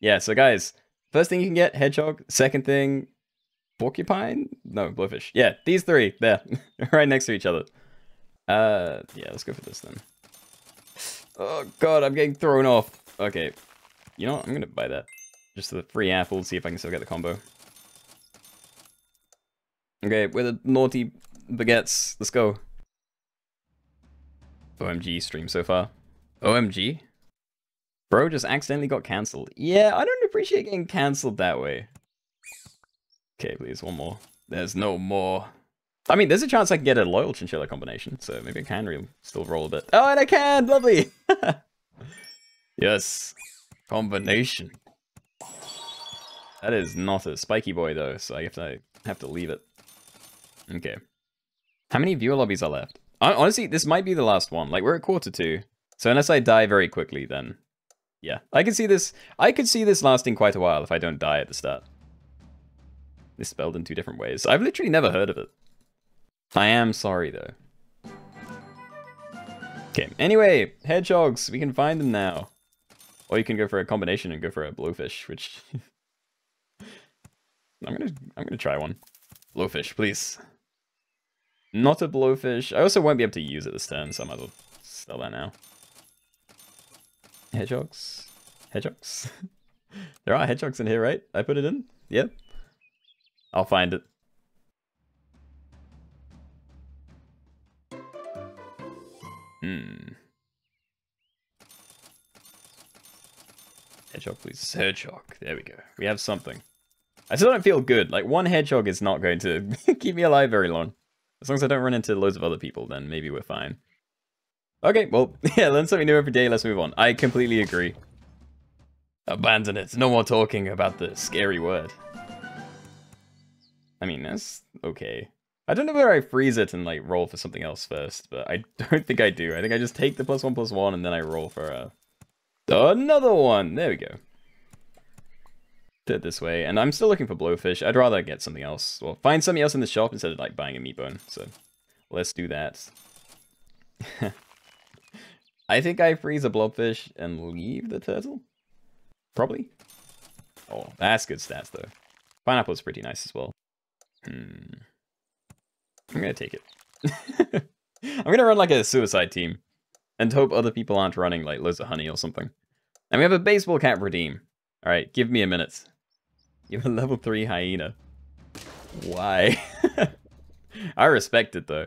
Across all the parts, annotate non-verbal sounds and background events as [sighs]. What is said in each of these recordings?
Yeah, so guys, first thing you can get, hedgehog. Second thing, porcupine? No, blowfish. Yeah, these three, there, [laughs] right next to each other. Uh, yeah, let's go for this then. Oh god, I'm getting thrown off. Okay, you know what? I'm gonna buy that. Just the free apple, see if I can still get the combo. Okay, with the naughty baguettes, let's go. OMG stream so far. OMG? Bro just accidentally got cancelled. Yeah, I don't appreciate getting cancelled that way. Okay, please, one more. There's no more. I mean, there's a chance I can get a loyal chinchilla combination, so maybe I can re still roll a bit. Oh, and I can! Lovely! [laughs] yes. Combination. That is not a spiky boy, though, so I have to, have to leave it. Okay. How many viewer lobbies are left? Honestly, this might be the last one. Like, we're at quarter two. So unless I die very quickly, then... Yeah. I can see this... I could see this lasting quite a while if I don't die at the start. This spelled in two different ways. I've literally never heard of it. I am sorry, though. Okay, anyway, hedgehogs, we can find them now. Or you can go for a combination and go for a blowfish, which... [laughs] I'm gonna I'm gonna try one. Blowfish, please. Not a blowfish. I also won't be able to use it this turn, so I might as well sell that now. Hedgehogs? Hedgehogs? [laughs] there are hedgehogs in here, right? I put it in? Yep. I'll find it. Hmm. Hedgehog, please. Hedgehog. There we go. We have something. I still don't feel good. Like, one hedgehog is not going to [laughs] keep me alive very long. As long as I don't run into loads of other people, then maybe we're fine. Okay, well, [laughs] yeah, learn something new every day. Let's move on. I completely agree. Abandon it. No more talking about the scary word. I mean, that's okay. I don't know whether I freeze it and like roll for something else first, but I [laughs] don't think I do. I think I just take the plus one plus one and then I roll for uh, another one. There we go. Did it this way, and I'm still looking for blowfish. I'd rather get something else. Well, find something else in the shop instead of like buying a meat bone. So let's do that. [laughs] I think I freeze a blobfish and leave the turtle. Probably. Oh, that's good stats though. Pineapple is pretty nice as well. Hmm. I'm gonna take it. [laughs] I'm gonna run like a suicide team and hope other people aren't running like loads of honey or something. And we have a baseball cap redeem. All right, give me a minute. You're a level 3 hyena. Why? [laughs] I respect it though.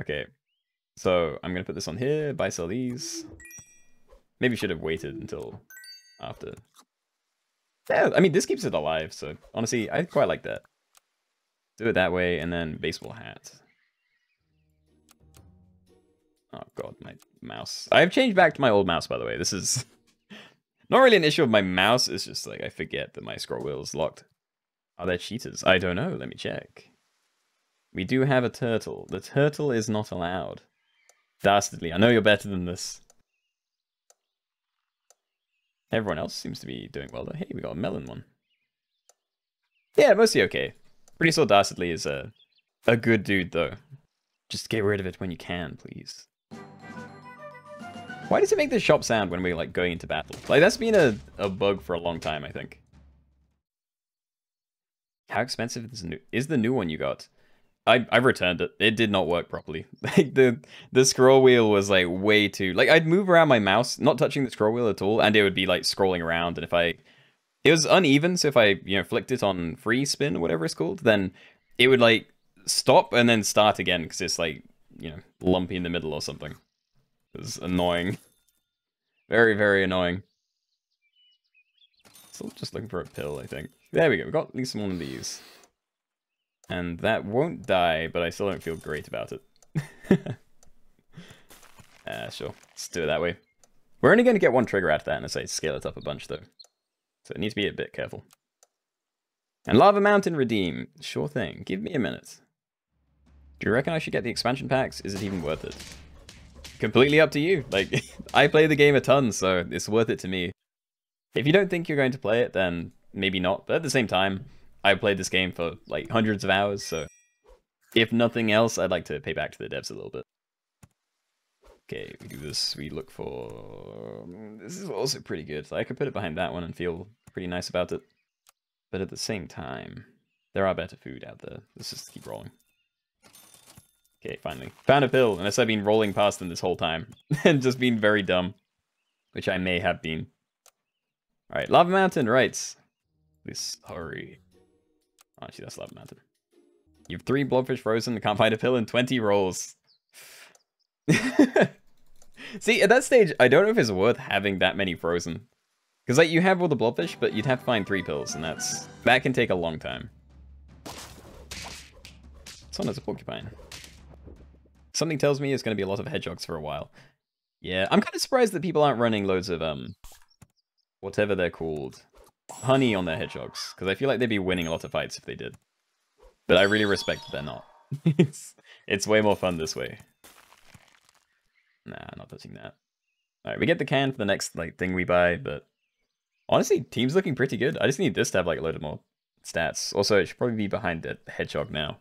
Okay, so I'm gonna put this on here, buy sell these. Maybe should have waited until after. Yeah, I mean, this keeps it alive, so honestly, I quite like that. Do it that way, and then baseball hat. Oh god, my mouse. I've changed back to my old mouse, by the way. This is [laughs] not really an issue of my mouse, it's just like I forget that my scroll wheel is locked. Are there cheaters? I don't know, let me check. We do have a turtle. The turtle is not allowed. Dastardly, I know you're better than this. Everyone else seems to be doing well though. Hey, we got a melon one. Yeah, mostly okay. Pretty sure Dastardly is a, a good dude, though. Just get rid of it when you can, please. Why does it make the shop sound when we're, like, going into battle? Like, that's been a, a bug for a long time, I think. How expensive is the new, is the new one you got? I, I returned it. It did not work properly. [laughs] Like, the, the scroll wheel was, like, way too... Like, I'd move around my mouse, not touching the scroll wheel at all, and it would be, like, scrolling around, and if I it was uneven, so if I, you know, flicked it on free spin or whatever it's called, then it would like stop and then start again because it's like, you know, lumpy in the middle or something. It was annoying. Very, very annoying. Still just looking for a pill, I think. There we go, we got at least one of these. And that won't die, but I still don't feel great about it. [laughs] uh, sure, let's do it that way. We're only going to get one trigger out of that, and I say scale it up a bunch, though. So it needs to be a bit careful. And Lava Mountain Redeem. Sure thing. Give me a minute. Do you reckon I should get the expansion packs? Is it even worth it? Completely up to you. Like, [laughs] I play the game a ton, so it's worth it to me. If you don't think you're going to play it, then maybe not. But at the same time, I played this game for like hundreds of hours, so if nothing else, I'd like to pay back to the devs a little bit. Okay, we do this. We look for... Mm, this is also pretty good. So I could put it behind that one and feel pretty nice about it. But at the same time, there are better food out there. Let's just keep rolling. Okay, finally. Found a pill, unless I've been rolling past them this whole time. [laughs] and just been very dumb. Which I may have been. Alright, Lava Mountain writes. This hurry. Actually, that's Lava Mountain. You have three blobfish frozen, can't find a pill in 20 rolls. [laughs] See, at that stage, I don't know if it's worth having that many frozen. Because, like, you have all the blobfish, but you'd have to find three pills, and that's... That can take a long time. This one has a porcupine. Something tells me it's going to be a lot of hedgehogs for a while. Yeah, I'm kind of surprised that people aren't running loads of, um... Whatever they're called. Honey on their hedgehogs. Because I feel like they'd be winning a lot of fights if they did. But I really respect that they're not. it's, [laughs] it's way more fun this way. Nah, not touching that. Alright, we get the can for the next like thing we buy, but honestly, team's looking pretty good. I just need this to have like a load of more stats. Also, it should probably be behind the hedgehog now.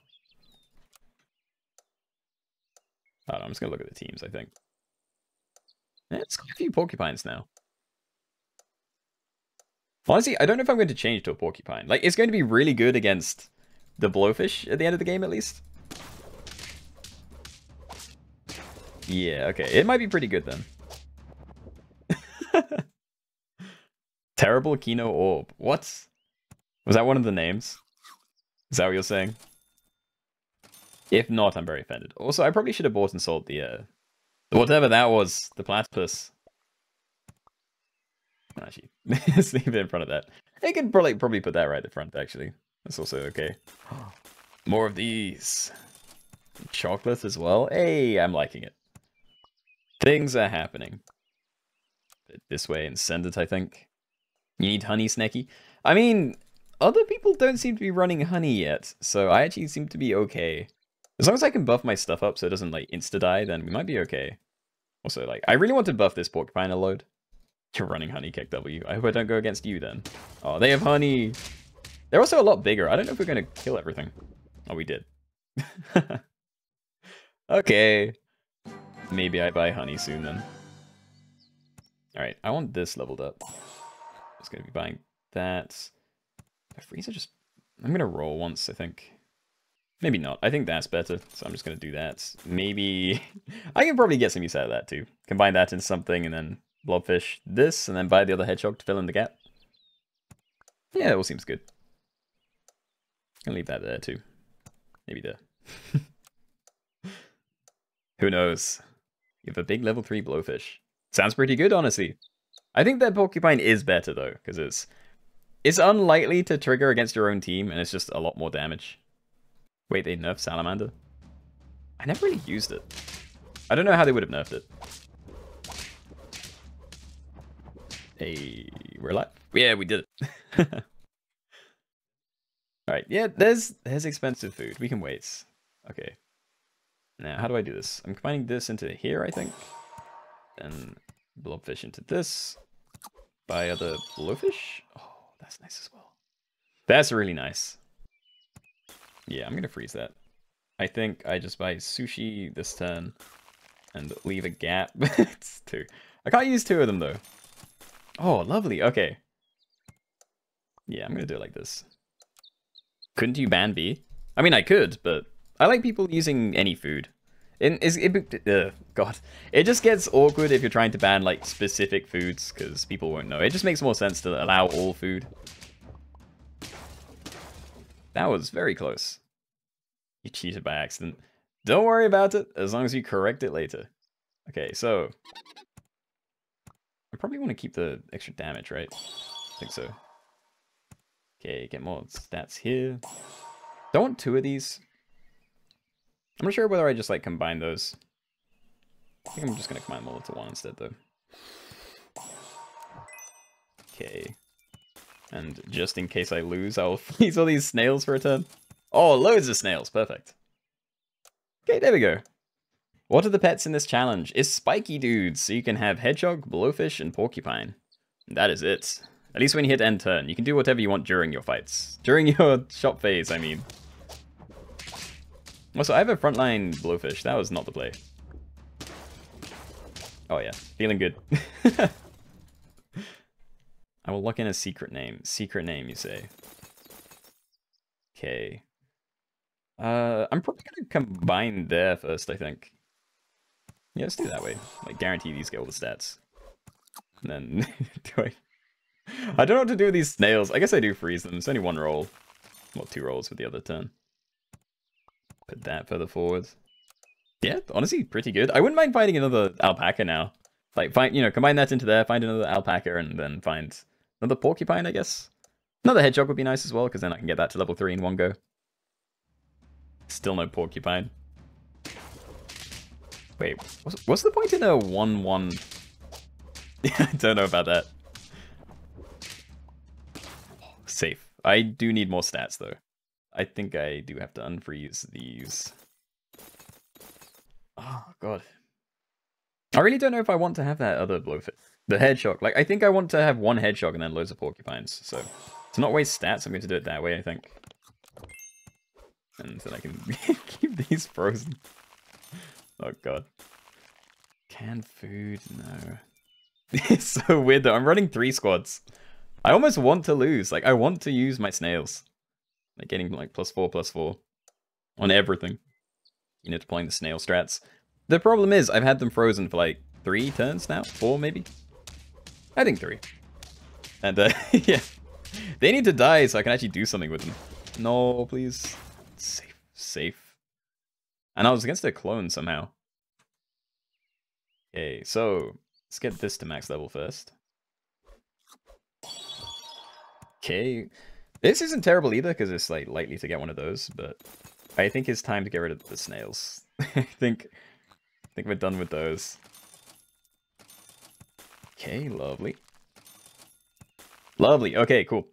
I I'm just gonna look at the teams, I think. Yeah, it's got a few porcupines now. Honestly, I don't know if I'm going to change to a porcupine. Like, it's going to be really good against the blowfish at the end of the game, at least. Yeah, okay. It might be pretty good then. [laughs] Terrible Kino Orb. What? Was that one of the names? Is that what you're saying? If not, I'm very offended. Also, I probably should have bought and sold the, uh, whatever that was, the platypus. Actually, let's leave it in front of that. I can probably probably put that right at the front, actually. That's also okay. [gasps] More of these. Chocolate as well. Hey, I'm liking it. Things are happening. This way and send it, I think. You need honey, Snacky? I mean, other people don't seem to be running honey yet, so I actually seem to be okay. As long as I can buff my stuff up so it doesn't, like, insta-die, then we might be okay. Also, like, I really want to buff this porcupine a load. You're running honey kick W. I hope I don't go against you then. Oh, they have honey. They're also a lot bigger. I don't know if we're going to kill everything. Oh, we did. [laughs] okay. Maybe I buy honey soon then. Alright, I want this leveled up. I'm just going to be buying that. My freezer just... I'm going to roll once, I think. Maybe not. I think that's better, so I'm just going to do that. Maybe... [laughs] I can probably get some use out of that too. Combine that into something and then blobfish this, and then buy the other hedgehog to fill in the gap. Yeah, it all seems good. I'll leave that there too. Maybe there. [laughs] Who knows? You have a big level 3 blowfish. Sounds pretty good, honestly. I think that porcupine is better, though, because it's it's unlikely to trigger against your own team, and it's just a lot more damage. Wait, they nerfed Salamander? I never really used it. I don't know how they would have nerfed it. Hey, we're alive. Yeah, we did it. [laughs] Alright, yeah, there's there's expensive food. We can wait. Okay. Now, how do I do this? I'm combining this into here, I think. And blobfish into this. Buy other blowfish. Oh, that's nice as well. That's really nice. Yeah, I'm going to freeze that. I think I just buy sushi this turn and leave a gap. [laughs] it's two. I can't use two of them, though. Oh, lovely. Okay. Yeah, I'm going to do it like this. Couldn't you ban B? I mean, I could, but I like people using any food. And is it, uh, God, it just gets awkward if you're trying to ban like specific foods because people won't know. It just makes more sense to allow all food. That was very close. You cheated by accident. Don't worry about it as long as you correct it later. Okay, so I probably want to keep the extra damage, right? I think so. Okay, get more stats here. Don't want two of these. I'm not sure whether I just like combine those. I think I'm just gonna combine them all into one instead though. Okay. And just in case I lose, I'll [laughs] freeze all these snails for a turn. Oh, loads of snails. Perfect. Okay, there we go. What are the pets in this challenge? It's spiky dudes, so you can have hedgehog, blowfish, and porcupine. that is it. At least when you hit end turn, you can do whatever you want during your fights. During your [laughs] shop phase, I mean. Also, I have a frontline blowfish. That was not the play. Oh yeah, feeling good. [laughs] I will lock in a secret name. Secret name, you say? Okay. Uh, I'm probably gonna combine there first, I think. Yeah, let's do that way. Like, guarantee these get all the stats. And then, [laughs] do I... I don't know what to do with these snails. I guess I do freeze them. It's only one roll. Well, two rolls with the other turn. Put that further forward. Yeah, honestly, pretty good. I wouldn't mind finding another alpaca now. Like, find you know, combine that into there, find another alpaca, and then find another porcupine, I guess. Another hedgehog would be nice as well, because then I can get that to level 3 in one go. Still no porcupine. Wait, what's, what's the point in a 1-1? [laughs] I don't know about that. Safe. I do need more stats, though. I think I do have to unfreeze these. Oh, God. I really don't know if I want to have that other blowfish. The hedgehog. Like, I think I want to have one hedgehog and then loads of porcupines. So, to not waste stats, I'm going to do it that way, I think. And then I can [laughs] keep these frozen. Oh, God. Canned food? No. [laughs] it's so weird, though. I'm running three squads. I almost want to lose. Like, I want to use my snails. Like, getting, like, plus four, plus four. On everything. You know, deploying the snail strats. The problem is, I've had them frozen for like three turns now? Four, maybe? I think three. And, uh, [laughs] yeah. They need to die so I can actually do something with them. No, please. Safe. Safe. And I was against a clone somehow. Okay, so let's get this to max level first. Okay. This isn't terrible either because it's like likely to get one of those, but I think it's time to get rid of the snails. [laughs] I think I think we're done with those. Okay, lovely. Lovely. Okay, cool.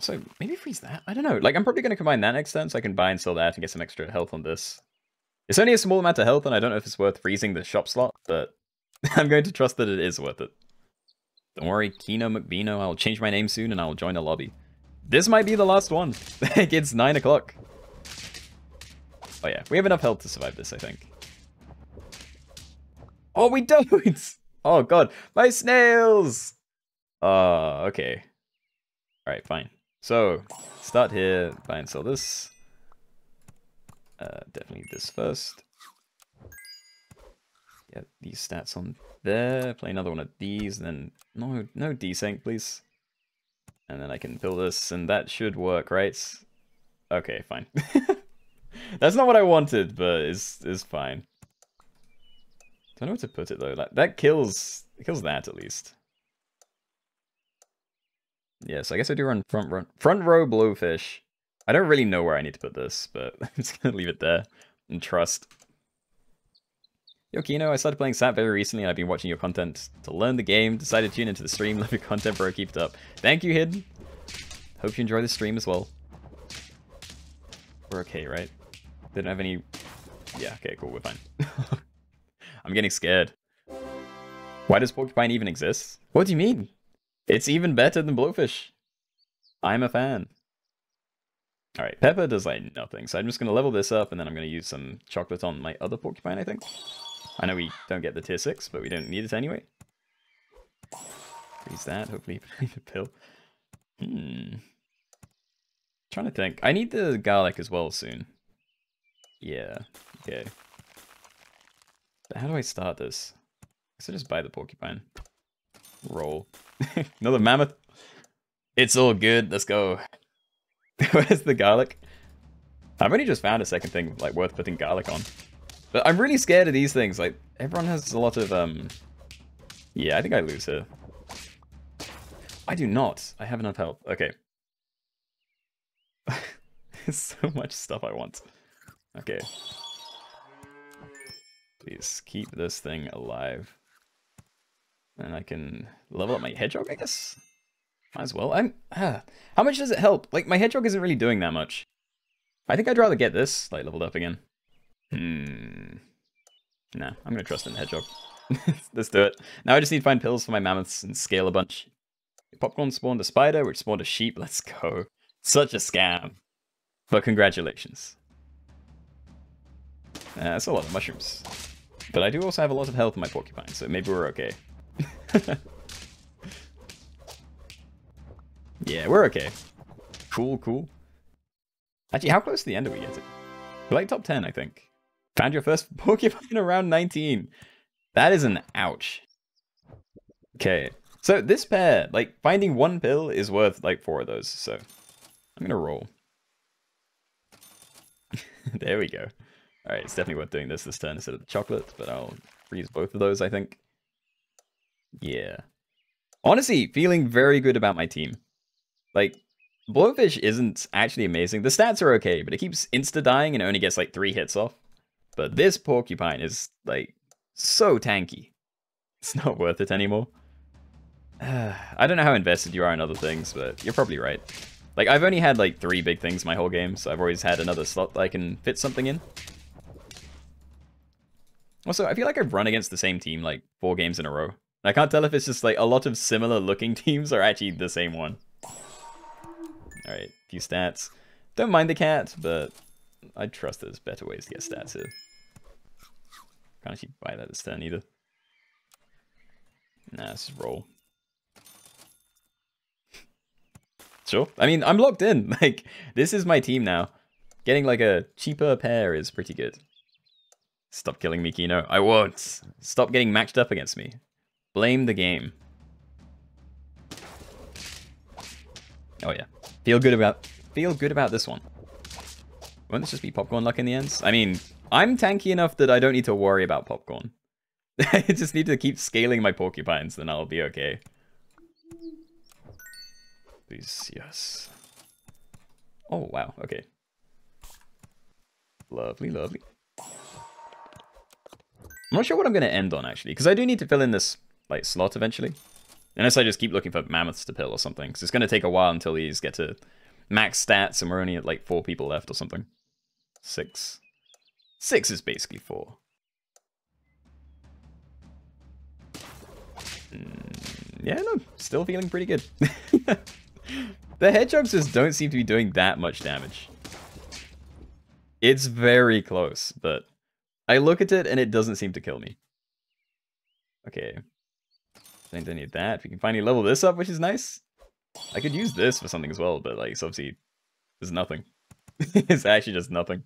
So maybe freeze that? I don't know. Like, I'm probably going to combine that next turn so I can buy and sell that and get some extra health on this. It's only a small amount of health, and I don't know if it's worth freezing the shop slot, but [laughs] I'm going to trust that it is worth it. Don't worry, Kino McBino, I'll change my name soon and I'll join a lobby. This might be the last one. [laughs] it's 9 o'clock. Oh yeah, we have enough health to survive this, I think. Oh, we don't! [laughs] Oh god, my snails! Uh, okay. Alright, fine. So, start here, buy and sell this. Uh, definitely this first. Get these stats on there, play another one of these, then no, no desync, please. And then I can build this, and that should work, right? Okay, fine. [laughs] That's not what I wanted, but it's, it's fine. Don't know where to put it though. That that kills kills that at least. Yes, I guess I do run front run front row blowfish. I don't really know where I need to put this, but [laughs] I'm just gonna leave it there and trust. Yo, Keenoe, I started playing SAP very recently and I've been watching your content to learn the game. Decided to tune into the stream. [laughs] Love your content, bro. Keep it up. Thank you, Hidden. Hope you enjoy the stream as well. We're okay, right? Didn't have any... Yeah, okay, cool, we're fine. [laughs] I'm getting scared. Why does porcupine even exist? What do you mean? It's even better than blowfish. I'm a fan. Alright, pepper does like nothing, so I'm just going to level this up and then I'm going to use some chocolate on my other porcupine, I think. I know we don't get the tier 6, but we don't need it anyway. Freeze that, [laughs] hopefully the pill. Hmm. Trying to think. I need the garlic as well soon. Yeah, okay. But how do I start this? Guess just buy the porcupine. Roll. [laughs] Another mammoth. It's all good. Let's go. [laughs] Where's the garlic? I've only just found a second thing like worth putting garlic on. But I'm really scared of these things. Like everyone has a lot of um. Yeah, I think I lose here. I do not. I have enough health. Okay. [laughs] There's so much stuff I want. Okay. Please keep this thing alive. And I can level up my hedgehog, I guess? Might as well. I'm. Ah, how much does it help? Like, my hedgehog isn't really doing that much. I think I'd rather get this, like, leveled up again. Hmm. Nah, I'm gonna trust in the hedgehog. [laughs] Let's do it. Now I just need to find pills for my mammoths and scale a bunch. Popcorn spawned a spider, which spawned a sheep. Let's go. Such a scam. But congratulations. Uh, that's a lot of mushrooms. But I do also have a lot of health in my porcupine, so maybe we're okay. [laughs] yeah, we're okay. Cool, cool. Actually, how close to the end are we getting? We're like top 10, I think. Found your first [laughs] porcupine around 19. That is an ouch. Okay. So this pair, like finding one pill is worth like four of those. So I'm gonna roll. [laughs] there we go. All right, it's definitely worth doing this this turn instead of the chocolate, but I'll freeze both of those, I think. Yeah. Honestly, feeling very good about my team. Like, Blowfish isn't actually amazing. The stats are okay, but it keeps insta-dying and only gets like three hits off. But this Porcupine is, like, so tanky. It's not worth it anymore. [sighs] I don't know how invested you are in other things, but you're probably right. Like, I've only had, like, three big things my whole game, so I've always had another slot that I can fit something in. Also, I feel like I've run against the same team, like, four games in a row. I can't tell if it's just, like, a lot of similar looking [laughs] teams are actually the same one. Alright, a few stats. Don't mind the cat, but I trust there's better ways to get stats here. Can't actually buy that this turn either. Nah, let's roll. [laughs] Sure. I mean, I'm locked in. [laughs] Like, this is my team now. Getting like a cheaper pair is pretty good. Stop killing me, Keenoe. I won't. Stop getting matched up against me. Blame the game. Oh yeah. Feel good about feel good about this one. Won't this just be popcorn luck in the end? I mean, I'm tanky enough that I don't need to worry about popcorn. [laughs] I just need to keep scaling my porcupines, then I'll be okay. Please, yes. Oh, wow, okay. Lovely, lovely. I'm not sure what I'm going to end on, actually, because I do need to fill in this, like, slot eventually. Unless I just keep looking for mammoths to pill or something, because it's going to take a while until these get to max stats, and we're only at, like, four people left or something. Six. Six is basically four. Mm, yeah, no, still feeling pretty good. [laughs] the hedgehogs just don't seem to be doing that much damage. It's very close, but I look at it and it doesn't seem to kill me. Okay. I don't need that. If We can finally level this up, which is nice. I could use this for something as well, but like, obviously, there's nothing. [laughs] it's actually just nothing.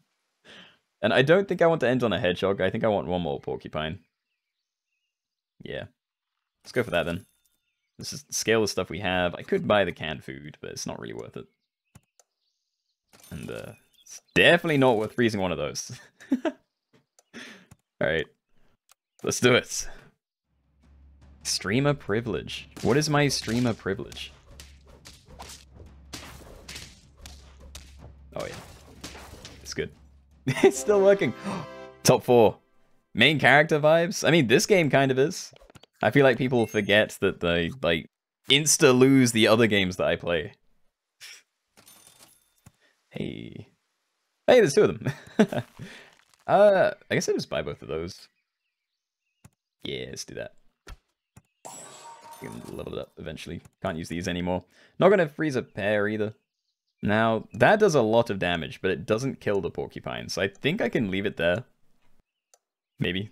And I don't think I want to end on a hedgehog. I think I want one more porcupine. Yeah. Let's go for that then. This is scale the stuff we have. I could buy the canned food, but it's not really worth it. And uh, it's definitely not worth freezing one of those. [laughs] Alright. Let's do it. Streamer privilege. What is my streamer privilege? Oh yeah. It's good. [laughs] it's still working. [gasps] Top four. Main character vibes? I mean, this game kind of is. I feel like people forget that they, like, insta lose the other games that I play. Hey. Hey, there's two of them. [laughs] uh, I guess I just buy both of those. Yeah, let's do that. Can level it up eventually. Can't use these anymore. Not gonna freeze a pair either. Now, that does a lot of damage, but it doesn't kill the porcupine, so I think I can leave it there. Maybe.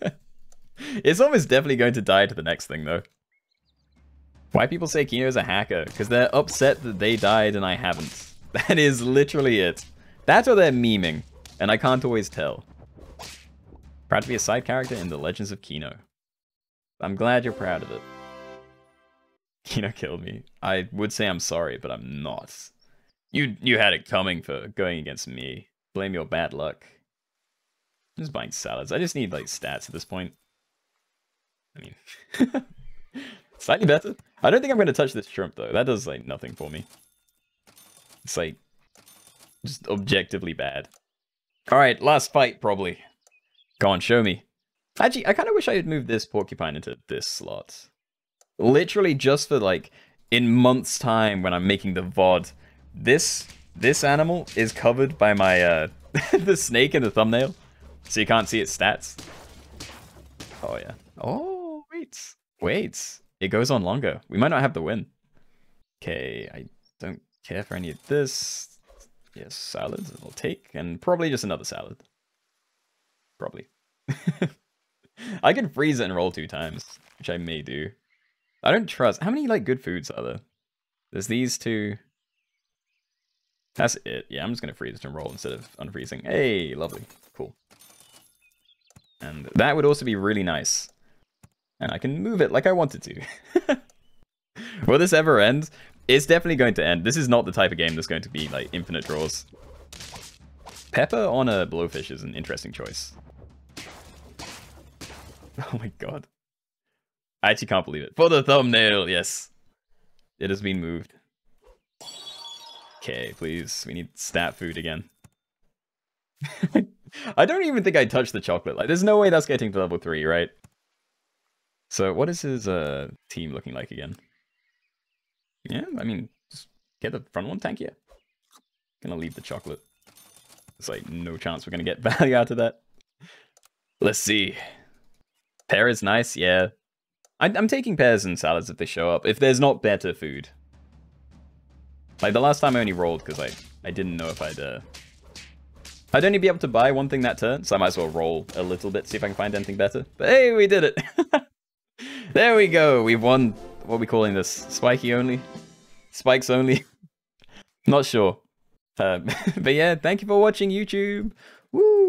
[laughs] it's almost definitely going to die to the next thing, though. Why people say Keenoe's a hacker? Because they're upset that they died and I haven't. [laughs] That is literally it. That's what they're memeing, and I can't always tell. Proud to be a side character in The Legends of Keenoe. I'm glad you're proud of it. Keenoe killed me. I would say I'm sorry, but I'm not. You you had it coming for going against me. Blame your bad luck. I'm just buying salads. I just need like stats at this point. I mean, [laughs] slightly better. I don't think I'm going to touch this shrimp though. That does like nothing for me. It's like just objectively bad. All right, last fight probably. Go on, show me. Actually, I kind of wish I had moved this porcupine into this slot. Literally just for like in months time when I'm making the VOD, this this animal is covered by my uh [laughs] the snake in the thumbnail. So you can't see its stats. Oh yeah. Oh wait. Wait. It goes on longer. We might not have the win. Okay, I don't care for any of this. Yes, salad I'll take. And probably just another salad. Probably. [laughs] I can freeze it and roll two times, which I may do. I don't trust. How many like good foods are there? There's these two. That's it. Yeah, I'm just gonna freeze it and roll instead of unfreezing. Hey, lovely, cool. And that would also be really nice. And I can move it like I wanted to. [laughs] Will this ever end? It's definitely going to end. This is not the type of game that's going to be like infinite draws. Pepper on a blowfish is an interesting choice. [laughs] Oh my god. I actually can't believe it. For the thumbnail, yes. It has been moved. Okay, please. We need stat food again. [laughs] I don't even think I touched the chocolate. Like, there's no way that's getting to level 3, right? So, what is his uh, team looking like again? Yeah, I mean, just get the front one, thank you. Gonna leave the chocolate. It's like no chance we're gonna get [laughs] value out of that. Let's see. Pear is nice, yeah. I, am taking pears and salads if they show up. If there's not better food. Like the last time I only rolled because I, I didn't know if I'd... Uh... I'd only be able to buy one thing that turn, so I might as well roll a little bit, see if I can find anything better. But hey, we did it! [laughs] there we go! We've won, what are we calling this? Spiky only? Spikes only? [laughs] Not sure. Um, [laughs] but yeah, thank you for watching YouTube. Woo!